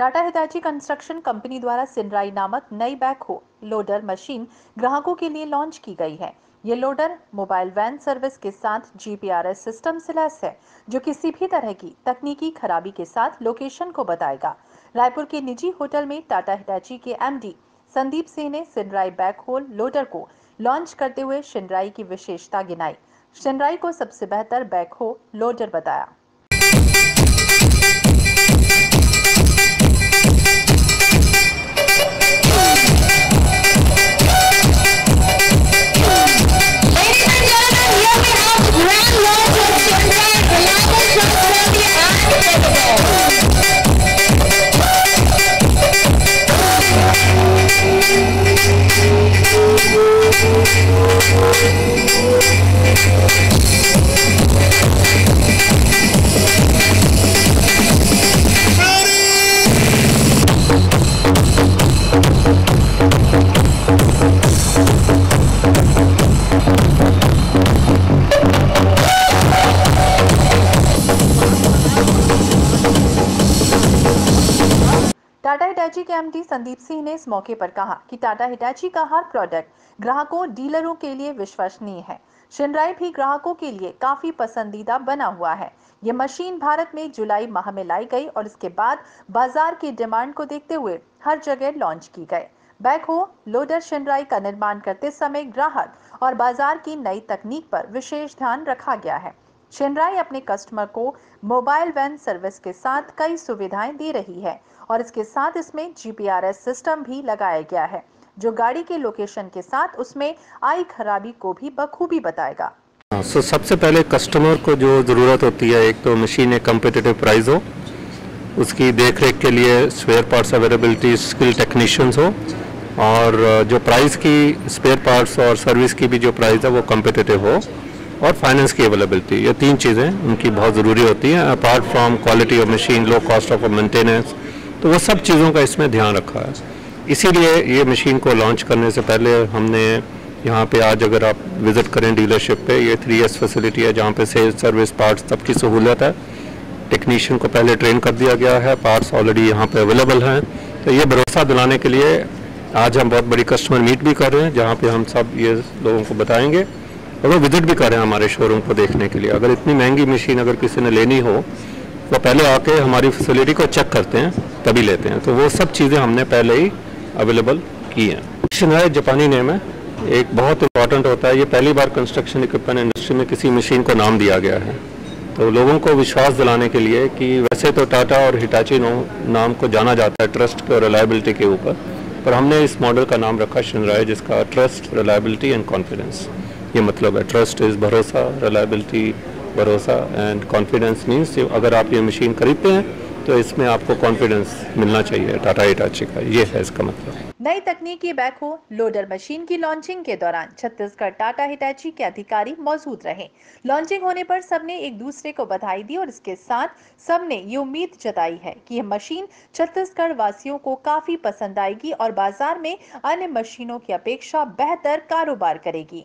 Tata Hitachi construction company द्वारा सिनराई नामक नई बैकहो, लोडर मशीन ग्राहकों के लिए लॉन्च की गई है। ये लोडर मोबाइल वैन सर्विस के साथ जीपीआरएस सिस्टम से लैस है, जो किसी भी तरह की तकनीकी खराबी के साथ लोकेशन को बताएगा। रायपुर के निजी होटल में टाटा हिटाची के एमडी संदीप सिंह ने सिनराई बैकहोल लोडर को लॉन्च करते हुए शिनराई की विशेषता गिनाई। शिनराई को सबसे बेहतर बैकहो लोडर बताया। Thank you. टाटा हिटाची के एमडी संदीप सिंह ने इस मौके पर कहा कि टाटा हिटाची का हर प्रोडक्ट ग्राहकों डीलरों के लिए विश्वसनीय है। शिनराई भी ग्राहकों के लिए काफ़ी पसंदीदा बना हुआ है। ये मशीन भारत में जुलाई माह में लाई गई और इसके बाद बाज़ार की डिमांड को देखते हुए हर जगह लॉन्च की गए बैकहो लोडर शिनराई का निर्माण करते समय ग्राहक और बाज़ार की नई तकनीक पर विशेष ध्यान रखा गया है। शिनराई अपने कस्टमर को मोबाइल वैन सर्विस के साथ कई सुविधाएँ दे रही है और इसके साथ इसमें जीपीआरएस सिस्टम भी लगाया गया है जो गाड़ी के लोकेशन के साथ उसमें आई खराबी को भी बखूबी बताएगा। हाँ, सो सबसे पहले कस्टमर को जो ज़रूरत होती है एक तो मशीन एक कम्पिटिटिव प्राइस हो उसकी देख रेख के लिए spare parts availability skill technicians हो और जो प्राइस की स्पेयर पार्ट्स और सर्विस की भी जो प्राइस है वो कम्पिटिटिव हो। और फाइनेंस की अवेलेबिलिटी ये तीन चीज़ें उनकी बहुत ज़रूरी होती हैं apart from quality of machine low cost of maintenance तो वो सब चीज़ों का इसमें ध्यान रखा है। इसीलिए ये मशीन को लॉन्च करने से पहले हमने यहाँ पे आज अगर आप विज़िट करें डीलरशिप पे, ये थ्री एस फैसिलिटी है जहाँ पे सेल्स सर्विस पार्ट्स सबकी सहूलत है। टेक्नीशियन को पहले ट्रेन कर दिया गया है पार्ट्स ऑलरेडी यहाँ पे अवेलेबल हैं। तो ये भरोसा दिलाने के लिए आज हम बहुत बड़ी कस्टमर मीट भी कर रहे हैं, जहाँ पे हम सब ये लोगों को बताएँगे। और वो विज़िट भी कर रहे हैं हमारे शोरूम को देखने के लिए, अगर इतनी महँगी मशीन अगर किसी ने लेनी हो तो पहले आके हमारी फैसिलिटी को चेक करते हैं, तभी लेते हैं। तो वो सब चीज़ें हमने पहले ही अवेलेबल की हैं। शिनाई जापानी नेम है। एक बहुत इंपॉर्टेंट होता है। ये पहली बार कंस्ट्रक्शन इक्विपमेंट इंडस्ट्री में किसी मशीन को नाम दिया गया है। तो लोगों को विश्वास दिलाने के लिए कि वैसे तो टाटा और हिटाची नो नाम को जाना जाता है ट्रस्ट और रिलायबिलिटी के ऊपर, पर हमने इस मॉडल का नाम रखा शिनराय जिसका ट्रस्ट रिलायबिलिटी एंड कॉन्फिडेंस ये मतलब है ट्रस्ट इज़ भरोसा रिलायबिलिटी भरोसा एंड कॉन्फिडेंस मीन्स अगर आप ये मशीन खरीदते हैं तो इसमें आपको कॉन्फिडेंस मिलना चाहिए टाटा हिटाची का। ये है इसका मतलब। नई तकनीकी बैकहो लोडर मशीन की लॉन्चिंग के दौरान छत्तीसगढ़ टाटा हिटैची के अधिकारी मौजूद रहे। लॉन्चिंग होने पर सबने एक दूसरे को बधाई दी और इसके साथ सबने ये उम्मीद जताई है कि यह मशीन छत्तीसगढ़ वासियों को काफ़ी पसंद आएगी और बाज़ार में अन्य मशीनों की अपेक्षा बेहतर कारोबार करेगी।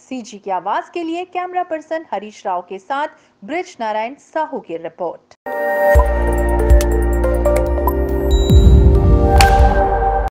सीजी की आवाज़ के लिए कैमरा पर्सन हरीश राव के साथ ब्रिज नारायण साहू की रिपोर्ट।